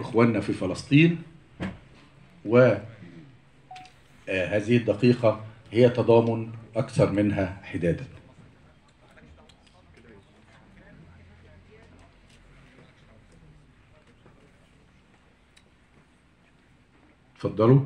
إخواننا في فلسطين وهذه آه، الدقيقة هي تضامن أكثر منها حدادا. اتفضلوا